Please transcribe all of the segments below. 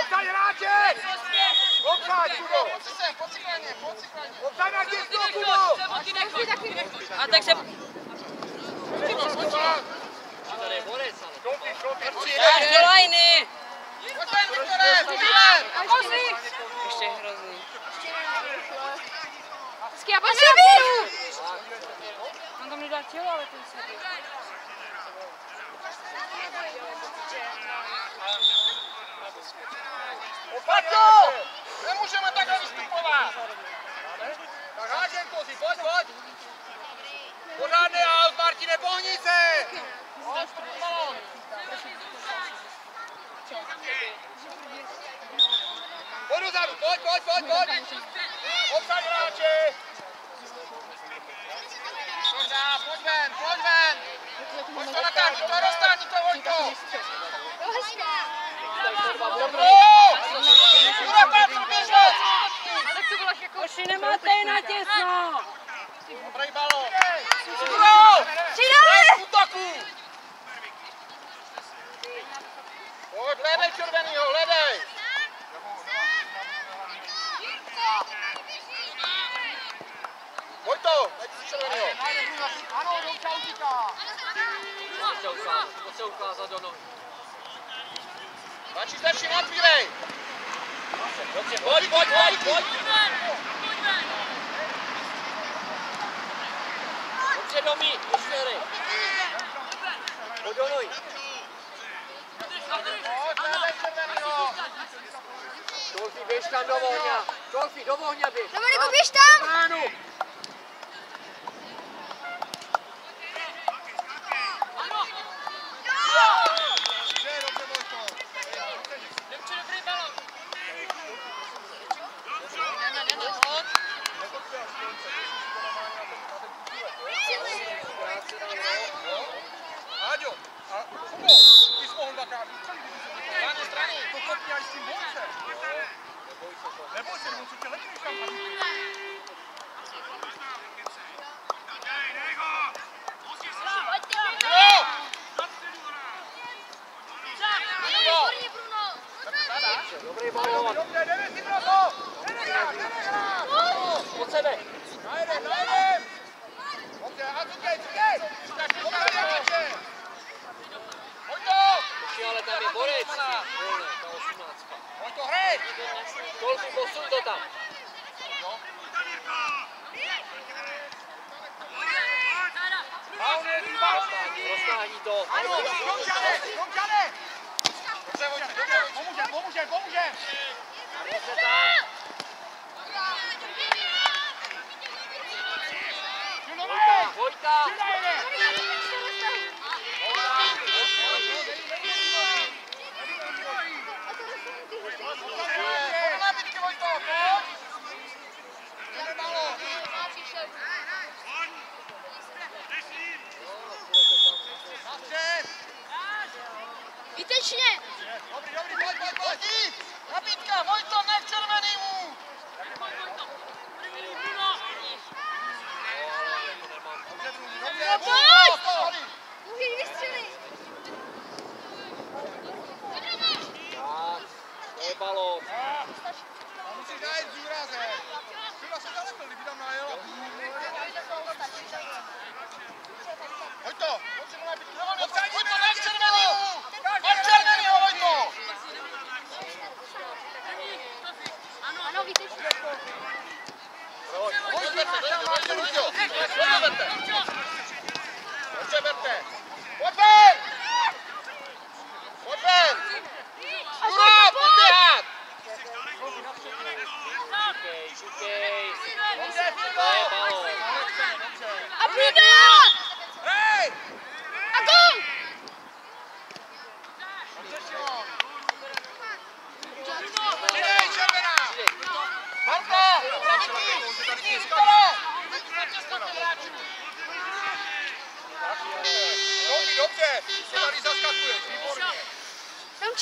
Obsaď hráče! Obsaď, Kubo! Obsaď na těsto, Kubo! A tak se... Šloupi, šloupi, Dáš do lajny! Ozlík! Ještě hrozný. Hezky, a pojď se víru! On tam nedá tělo, ale ten se... Opato! Nemůžeme takhle vystupovat! Tak hážem kozy, pojď, pojď! Pořádný aut, Martine, pohni se! Pojď dozadu, pojď, pojď, pojď, pojď! Obsaď hráče! Dobrá, pojď ven, pojď ven! Pojď to natáhni, to roztáhni to, Vojto! Dobrou! Jura, co běžet! Tak to bylo jako... Hoši, nemáte na těsno! Dobrý balon! Juro! Přidali! V útoku! Pojď, hledej červenýho, hledej! To, ať si červenýho. Ano, Domča utíká. Pojď se ukázat do nohy. Stačí, stačí, natvírej! Dobře, pojď, pojď, pojď, pojď! Dobře, Domi, ještě hry. Pojď do nohy. Dolfi, běž tam do ohňa. Dolfi, do ohňa běž. Dominiku, běž tam! Bránu. 下来下来再往前点儿风险风险风险加油加油加油加油加油加油加油加油加油加油加油加油加油 Výtečně! Dobrý, dobrý, pojď, pojď, pojď! Nabídka, Vojto, ne k! Dobře, druhý, dobře, No, Vojto, pojď! Můžeš vystřelit! Tak, to je balón. A musíš najít s důrazem. Pojď to, potřebuji nabídky.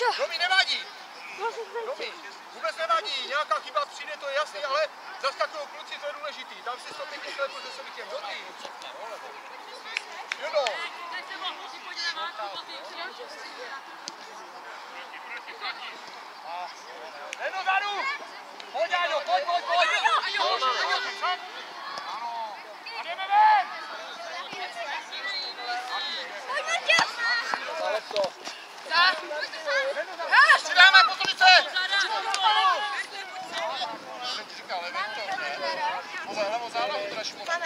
Romy, nevadí. Domi, vůbec nevadí, nějaká chyba přijde, to je jasný, ale zase takovou kluci, to je důležitý. Tam si 105 že se Sovikem, hodí. Juno. Jde zadu. Pojď, Aňo, pojď, pojď, pojď! Aňo, Aňo, Aňo, Ano, a jdeme? To. Přidáme pozice!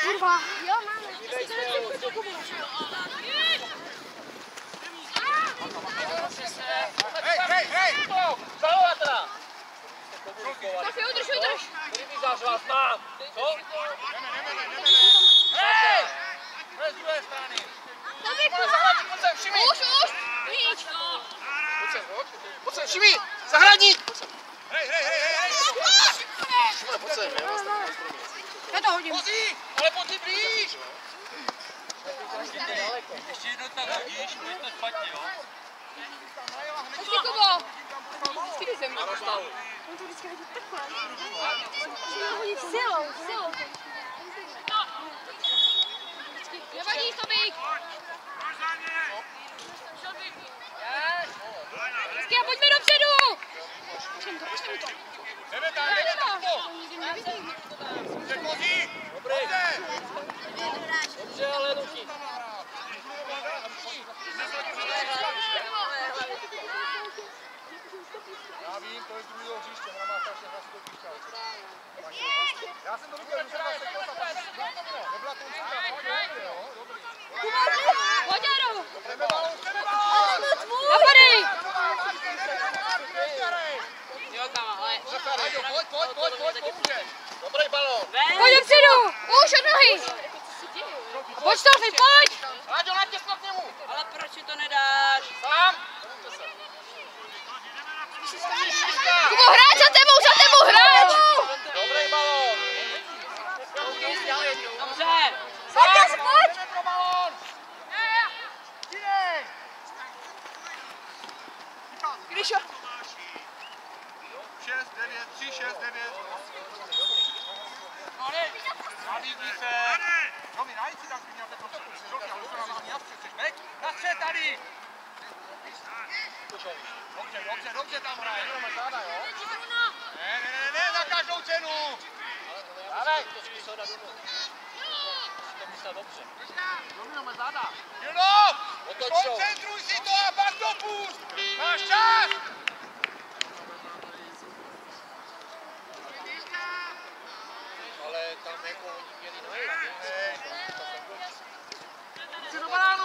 Kurva. Jo, máme. Hej, hej, hej! Zalova teda. Sofi, udrž, udrž. Rybízář vás mám. Co? Jdeme, jdeme, jdeme, Hej! Jdeme z druhé strany. Pojď, pojď sem! Už, už. Víč. Pojď sem, pojď. Pojď sem, všimni! Zahradník! Hej, hej, hej, hej, hej! Šimone, pojď sem, já vás tam. Já to hodím. Pozí! Ale pojď si blíž! Ještě jednou tak hodíš, je to špatně, jo? Počkej, Kubo. Vždycky jsem. Na rozstavu. On to vždycky hodí takhle. Silou, silou. Nevadí, Sobík. Hezky, a pojďme dopředu. Puštěm to, puštěm to. Jdeme tam, jdeme tam, To! Dobrý. Dobře, ale Luky. Já vím, to je z druhého hřiště, hra má strašně hlasitý křičel. Já jsem to viděl, že se vás sekl ta Nebyla koncentra, pojď, pojď, jo, dobrý. Pojď, Jaro. Jdeme balón, jdeme balón! Napadej. Jo, kam, ale... Aďo, pojď, pojď, pojď, pojď, pomůžeš. Dobrý balón. Pojď dopředu. Už od nohy. Pojď, Sofi, pojď. Aďo, natěsno k němu. Ale proč si to nedáš? Sám. Kubo, hráč za tebou, za tebou, hráč. Dobrý balón. Dobře. Pojď, pojď. Jdeme pro balón. Činej. Když jo. 6, 9, 3, 6, 9. Nabídni se. Romi, najď si tam klidně, aby to Romi, ale to na mě chceš, veď? Na střed tady. Dobře, dobře, dobře tam hraje, jenom záda, jo? Ne, ne, ne, ne, za každou cenu. Dávej. To zkusil dát domů. To myslel dobře. Dominujeme záda. Jirno, Otoč to. koncentruj si to a pak to pust. Máš čas. Ale tam jako oni měli najít. Si do baránu,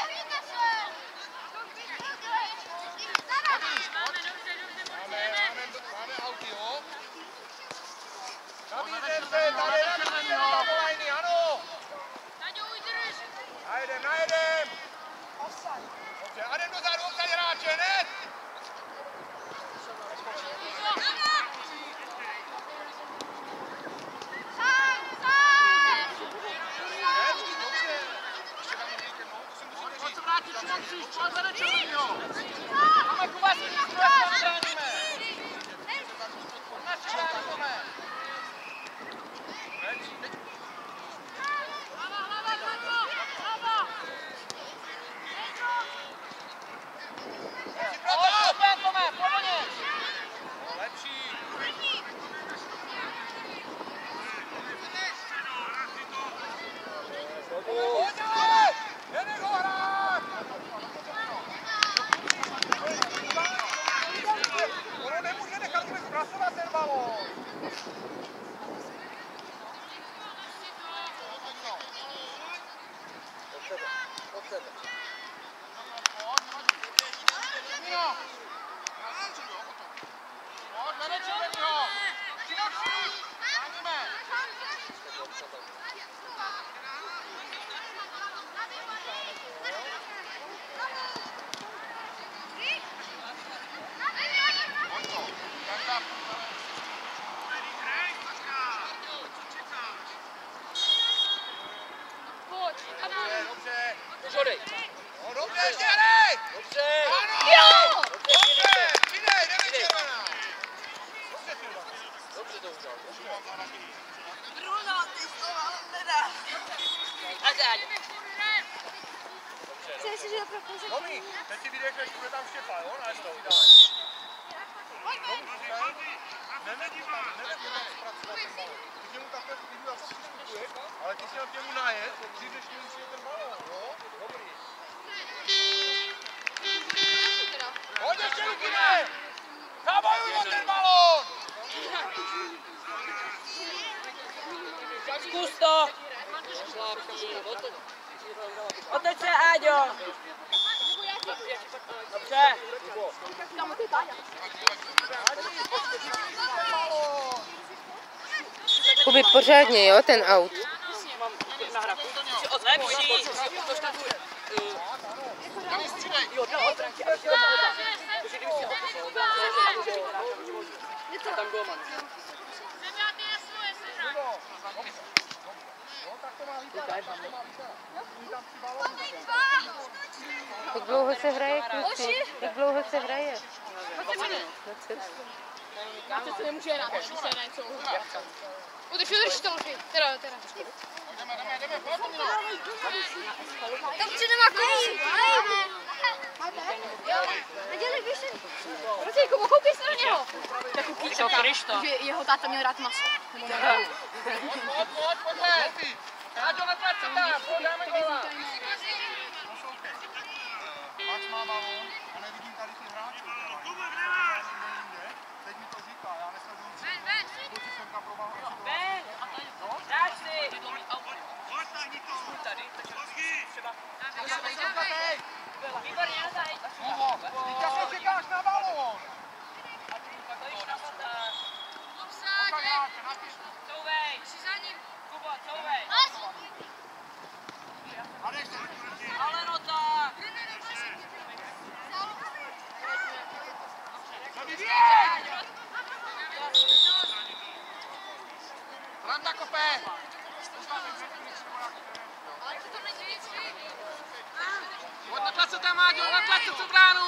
Nevím, jak zpracovat ten balón. Ty k němu takhle chvíli jako přistupuješ, ale ty si na k němu najet, když jdeš němu přijde ten balón, jo? Dobrý. Pojď ještě Lukine! Zabojuj o ten balón! Zkus to! Oteď se, Áďo! Dobře. Kuby, pořádně, jo, ten aut. No tak to má vypadat, tak to má vypadat. Oni tam Jak dlouho se kluci? Jak dlouho se hraje? 20. Udrž, udrž to, Luky. Teda, teda. Jdeme, jdeme, pojď. Tam si nemá koní. Nedělej, víš Prosím, Kubo, koukej se na něho. Co, Krišta? Že jeho táta měl rád maso. Pojď, pojď, pojď, pojďme. Káďo, netrať se tam, pojď, dáme gola. Max má balón a nevidím tady ty hráče. Teď mi to říká, já nesleduju si. Kluci semka pro balón. Ven! Dáš si! Tady, takže třeba... Výborně, nazaj! Kubo, teďka se čekáš na balón. Hráče, napiš. Couvej! Kubo, couvej! A jdeš se. Ale no tak! Randa kope. Pojď natlač se tam, Áďo, natlač se před bránu.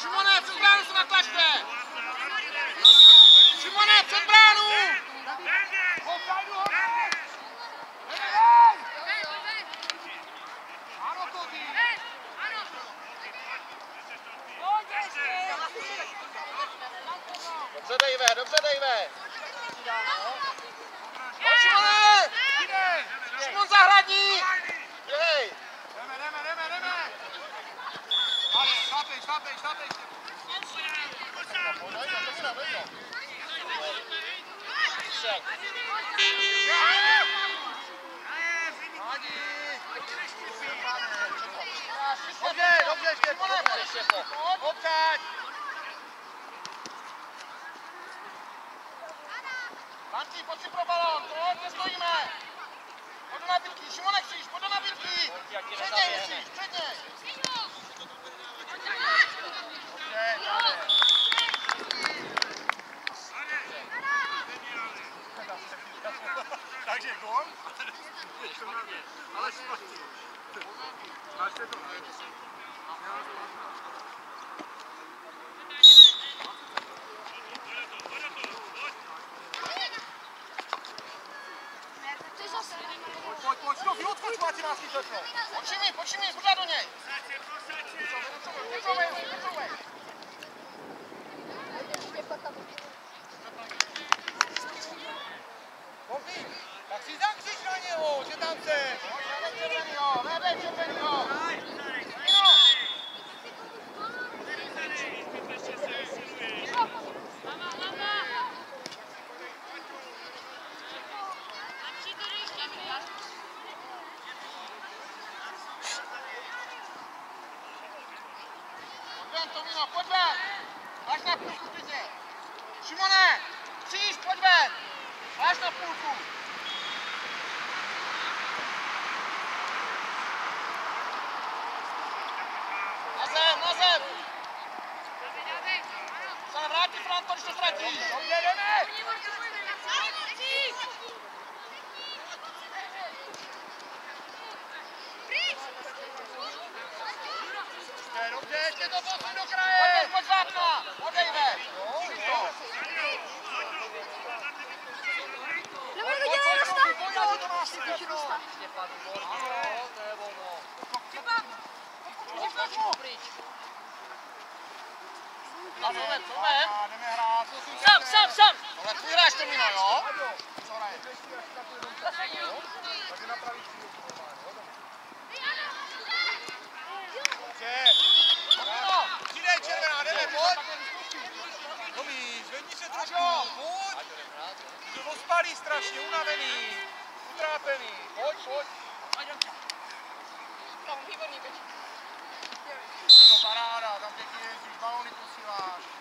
Šimone, před bránu se natlačte. Šimone, před bránu. Offside, hodně. Ano, Kody. Dobře, Dejve, dobře, Dejve. Pojď, Šimone. Šimon Zahradník. Jej. Jdeme, jdeme, jdeme, jdeme. Ale, šlapej, šlapej, šlapej. Dobře, dobře, Štěpo, dobře, Štěpo. Odsaď. Martin, pojď si pro balón, pojď, nestojíme. Pojď do nabídky, Šimone kříž, pojď do nabídky. Před něj musíš, před něj. Takže gol? Ale špatně. Máte to? Počím mi, počím mi, pořád do něj. Vycouvej, vycouvej. Kofi, tak si zakřič na něho, že tam chceš. Nebe červenýho, nebe červenýho. Mino. Pojď ven, Tomino, pojď ven. Až na půlku, klidně. Šimone, kříž, pojď ven. Až na půlku. Na zem, na zem. Se nevrátí Franto, když to ztratíš. Dobře, jdeme. Dobře, dobře, ještě to posuň do kraje. Pojď ven, pojď vápna. Odejme. Nebo to Pojď, dělá pojď, rosta? pojď, pojď, ať to máš chytletno. Ano, to je volno. Pojď, pojď, pojď. Jdeme, jdeme hrát. Sam, sam, sam! Ale ty jo? Dobře. Pojď. Pojď. Jsi ospalý strašně, unavený, utrápený. Pojď, pojď. No paráda, tam pěkně jezdíš, balony posíláš.